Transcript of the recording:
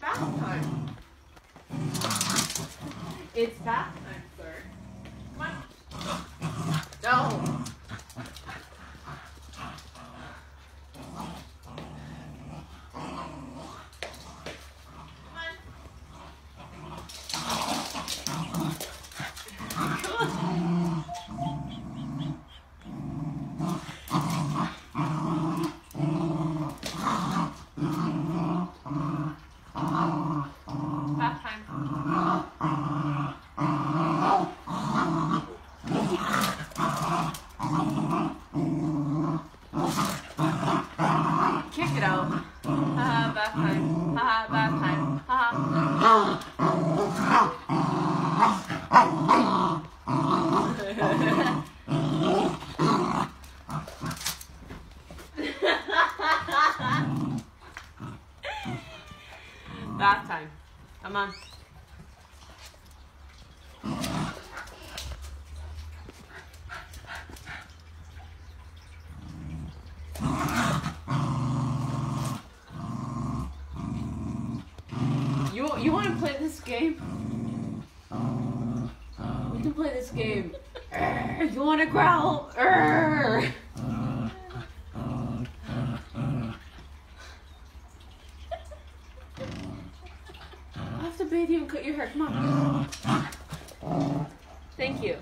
bath time. It's bath time, sir. Come on. No. Come on. Bath time. Kick it out. Haha, bath time. Haha, bath time. Haha. Bath time. Come on. You want to play this game? We can play this game. You want to growl? I have to bathe you and cut your hair. Come on. Thank you.